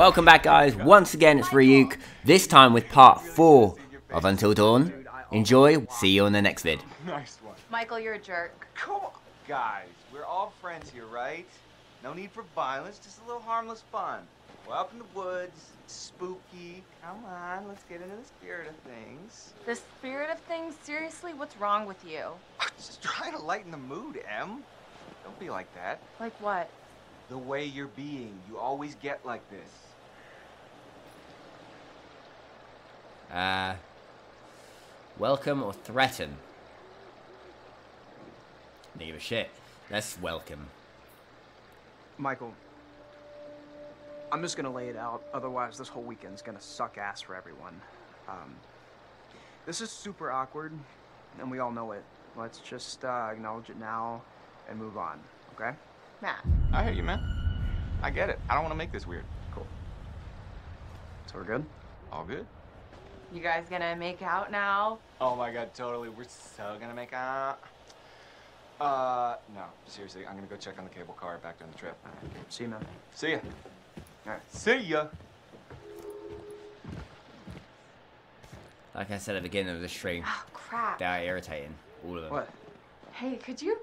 Welcome back, guys. Once again, it's Ryuk. This time with part 4 of Until Dawn. Enjoy. See you on the next vid. Nice one. Michael, you're a jerk. Come on. Guys, we're all friends here, right? No need for violence, just a little harmless fun. We're up in the woods, it's spooky. Come on, let's get into the spirit of things. The spirit of things? Seriously, what's wrong with you? Just trying to lighten the mood, Em. Don't be like that. Like what? The way you're being, you always get like this. Uh, welcome or threaten? Give a shit. Let's welcome. Michael, I'm just gonna lay it out. Otherwise, this whole weekend's gonna suck ass for everyone. Um, this is super awkward, and we all know it. Let's just uh, acknowledge it now and move on, okay? Matt. I hear you, man. I get it. I don't want to make this weird. Cool. So we're good? All good? You guys gonna make out now? Oh my god, totally. We're so gonna make out. Uh, no, seriously, I'm gonna go check on the cable car back down the trip. See you, man. See ya. All right. See ya. Like I said at the beginning of the stream, Oh, crap. they are irritating. All of them. What? Hey, could you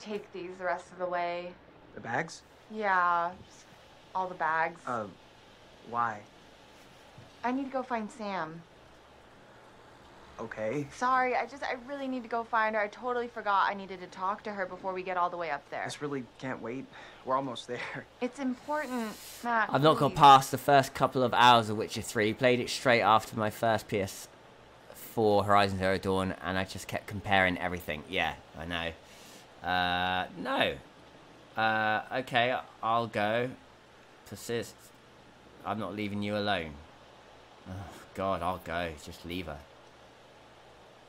take these the rest of the way? The bags? Yeah, all the bags. Uh, why? I need to go find Sam. Okay. Sorry, I just, I really need to go find her. I totally forgot I needed to talk to her before we get all the way up there. This really can't wait. We're almost there. It's important, Matt. I've not got past the first couple of hours of Witcher 3. Played it straight after my first PS4 Horizon Zero Dawn, and I just kept comparing everything. Yeah, I know. Uh, no. Uh, okay, I'll go. Persist. I'm not leaving you alone. Oh, God, I'll go. Just leave her.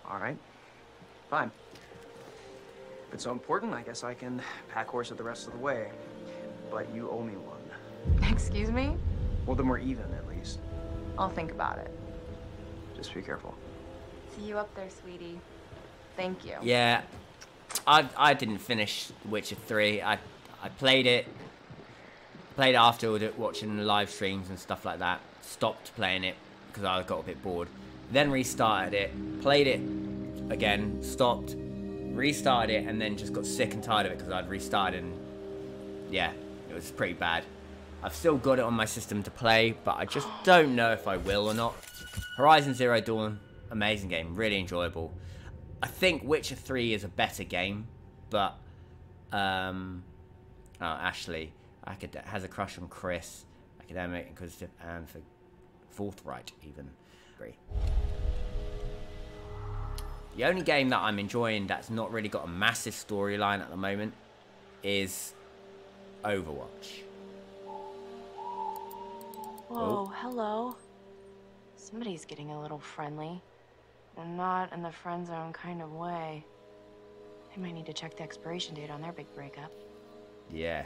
All right. Fine. If it's so important, I guess I can pack horse it the rest of the way. But you owe me one. Excuse me? Well, then we're even, at least. I'll think about it. Just be careful. See you up there, sweetie. Thank you. Yeah, I I didn't finish Witcher 3. I I played it. Played it after watching the live streams and stuff like that. Stopped playing it because I got a bit bored. Then restarted it. Played it again. Stopped. Restarted it and then just got sick and tired of it because I'd restarted and yeah, it was pretty bad. I've still got it on my system to play, but I just don't know if I will or not. Horizon Zero Dawn, amazing game, really enjoyable. I think Witcher 3 is a better game, but um, oh, Ashley acad- has a crush on Chris, academic, inquisitive, and for forthright even. The only game that I'm enjoying that's not really got a massive storyline at the moment is Overwatch. Whoa, oh. hello. Somebody's getting a little friendly. And not in the friend zone kind of way. They might need to check the expiration date on their big breakup. Yeah.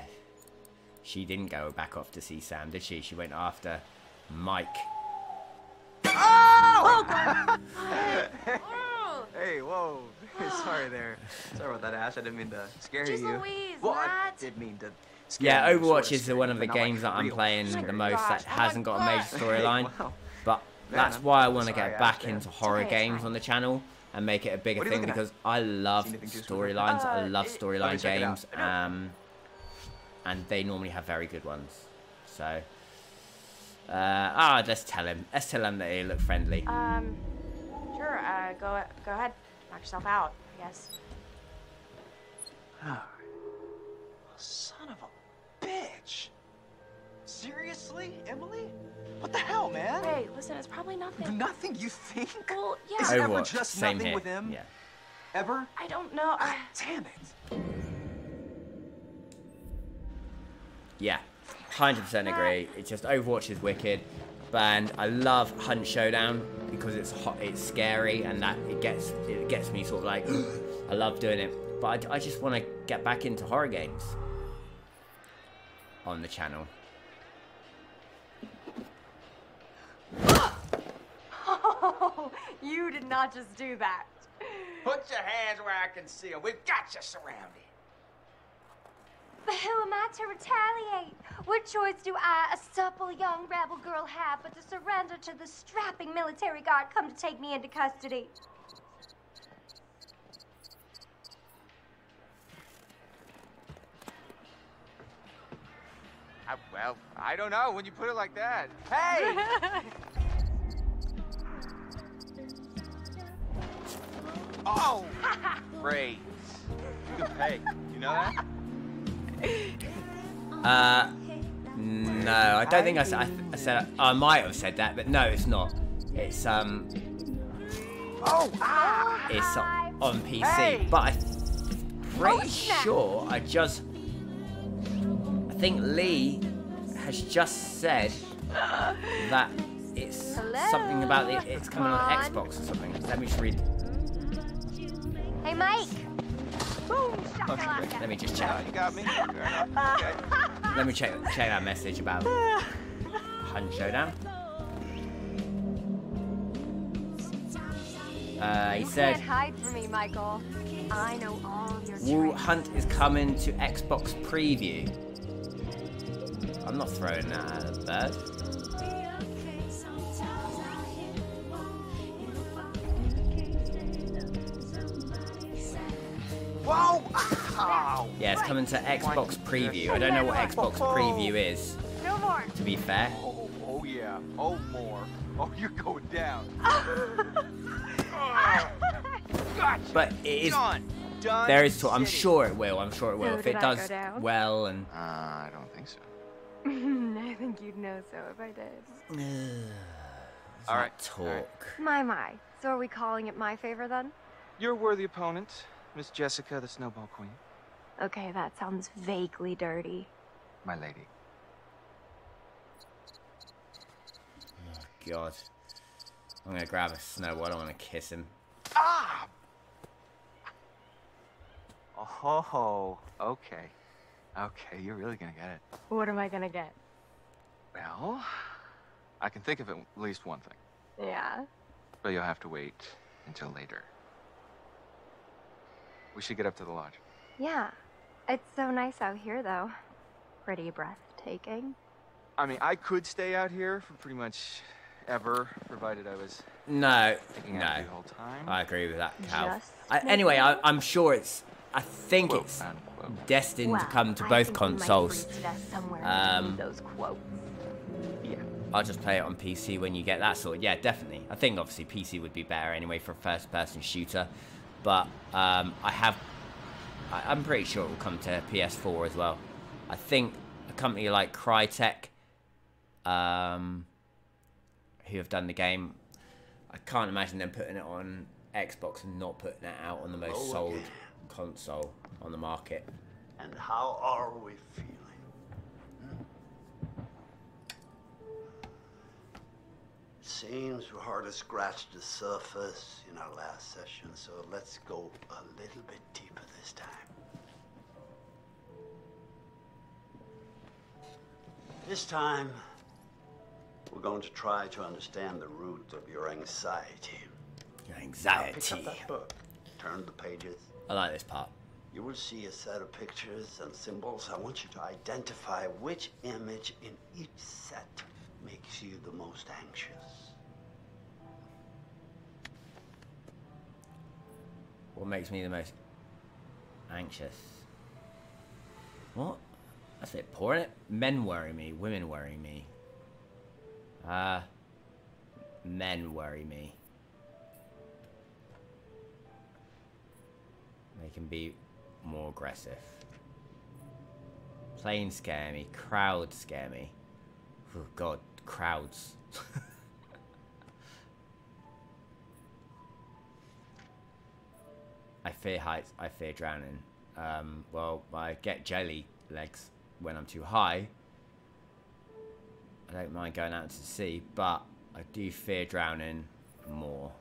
She didn't go back off to see Sam, did she? She went after Mike. Sorry there. Sorry about that, Ash. I didn't mean to scare Jeez you. Louise, well, I Matt. did mean to scare Yeah, Overwatch is scare one of the but like, games that I'm playing scare. the most that gosh, hasn't got a major gosh. storyline. Wow. But Man, that's I'm why I want to get back man. into horror okay, games fine. on the channel and make it a bigger What are you thing looking at? because I love See anything storylines. I Uh, love storyline Let me check it out. games. Um, and they normally have very good ones. So, uh, ah, let's tell him. Let's tell him that he look friendly. Um, sure, uh, go, go ahead. Knock yourself out, I guess. Ah, Son of a bitch. Seriously, Emily? What the hell, man? Hey, listen, it's probably nothing. Nothing you think? Well, yeah. Is it ever Overwatch, just same nothing here. with him? Yeah. Ever? I don't know. I... Damn it. Yeah, hundred percent agree. It's just Overwatch is wicked, and I love Hunt Showdown because it's hot, it's scary, and that it gets it gets me sort of like I love doing it. But I, I just want to get back into horror games on the channel. Oh, you did not just do that. Put your hands where I can see them. We've got you surrounded. But who am I to retaliate. What choice do I, a supple young rebel girl, have but to surrender to the strapping military guard come to take me into custody? Well, I don't know when you put it like that. Hey! oh! Great. can pay. You know that? Uh, no, I don't think I said. I, I said I might have said that, but no, it's not. It's um, Oh! Ah! it's on, on PC, Hey! but I'm pretty sure I just. I think Lee has just said that it's something about it, it's coming on on. Xbox or something. Let me just read. Hey, Mike. Boom, Okay. shakalaka. Let me just Yeah, check. you got me. Okay. Let me check check that message about Hunt Showdown. Uh, he You said. can't hide from me, Michael. I know all your Woo tricks. Hunt is coming to Xbox Preview. I'm not throwing that at a bird. Whoa! Ow! Yeah, it's coming to Xbox Preview. I don't know what Xbox Preview is, No more. to be fair. Oh, oh yeah. Oh, more. Oh, you're going down. gotcha. But it is. Done. Done. There is. talk- I'm sure it will. I'm sure it will. So if it does well and. Uh, I don't think so. I think you'd know so if I did. All right, Talk. all right. My, my. So are we calling it my favor then? You're a worthy opponent, Miss Jessica, the Snowball Queen. Okay, that sounds vaguely dirty. My lady. Oh, God. I'm gonna grab a snowball. I don't want to kiss him. Ah! Oh, okay. Okay, you're really gonna get it. What am I gonna get? Well, I can think of at least one thing, Yeah. but you'll have to wait until later. We should get up to the lodge. Yeah. It's so nice out here, though. Pretty breathtaking. I mean, I could stay out here for pretty much ever, provided I was No, taking out no. the whole time. I agree with that, Cal. I, anyway, I, I'm sure it's. I think Quote, it's unquote. destined well, to come to I both think we might consoles. reach that somewhere Um, those quotes. Yeah. I'll just play it on PC when you get that sort. Yeah, definitely. I think obviously PC would be better anyway for a first-person shooter, but um, I have. I, I'm pretty sure it will come to PS4 as well. I think a company like Crytek, um, who have done the game, I can't imagine them putting it on Xbox and not putting it out on the most Hello sold console on the market. And how are we feeling? It seems we hardly scratched the surface in our last session, so let's go a little bit deeper this time. This time, we're going to try to understand the root of your anxiety. Your Now, pick anxiety. up that book, turn the pages. I like this part. You will see a set of pictures and symbols. I want you to identify which image in each set makes you the most anxious. What makes me the most anxious? What? That's a bit poor, it? Men worry me, women worry me. Uh, men worry me. They can be more aggressive. Plain scare me, crowd scare me. Oh god, crowds. I fear heights. I fear drowning. Um, well, I get jelly legs when I'm too high. I don't mind going out to sea, but I do fear drowning more.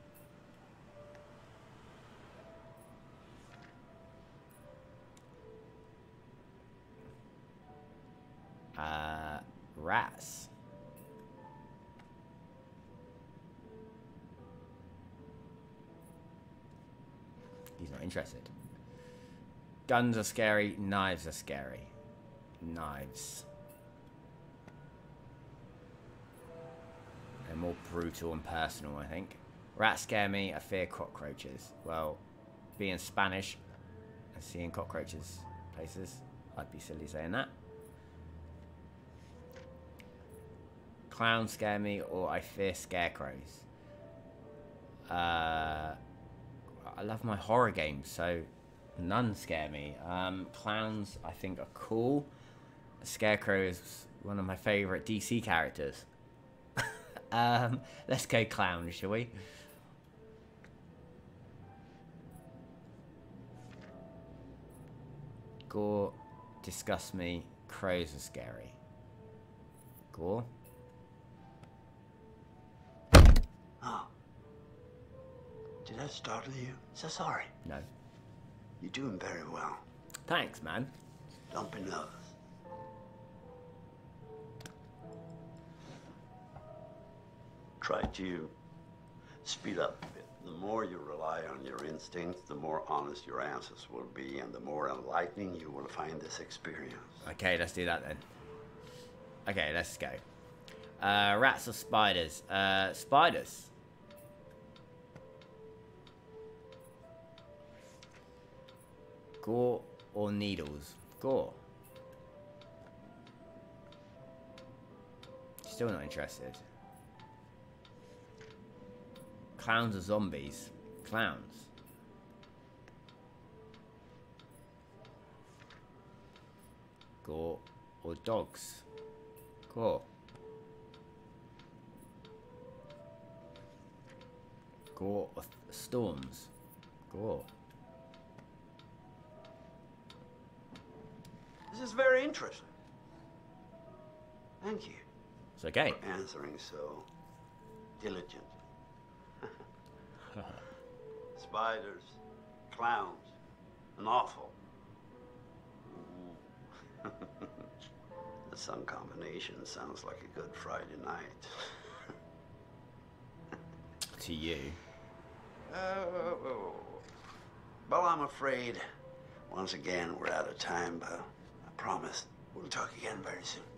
Uh, rats. Interested. Guns are scary, knives are scary. knives. They're more brutal and personal, I think. Rats scare me. I fear cockroaches. Well, being Spanish and seeing cockroaches places, I'd be silly saying that. Clowns scare me, or I fear scarecrows. Uh, I love my horror games, so none scare me. Um, clowns, I think, are cool. Scarecrow is one of my favorite DC characters. um, let's go clown, shall we? Gore disgust me. Crows are scary. Gore? Oh. Did that startle you? So sorry. No. You're doing very well. Thanks, man. Don't be nervous. Try to speed up a bit. The more you rely on your instincts, the more honest your answers will be, and the more enlightening you will find this experience. Okay, let's do that then. Okay, let's go. Uh, rats or spiders? Uh, spiders. Gore or needles? Gore. Still not interested. Clowns or zombies? Clowns. Gore or dogs? Gore. Gore or storms? Gore. Is very interesting. Thank you It's okay. for answering so diligently. Spiders, clowns, and awful. The combination sounds like a good Friday night. To you. Uh, well, I'm afraid once again we're out of time, but promise we'll talk again very soon.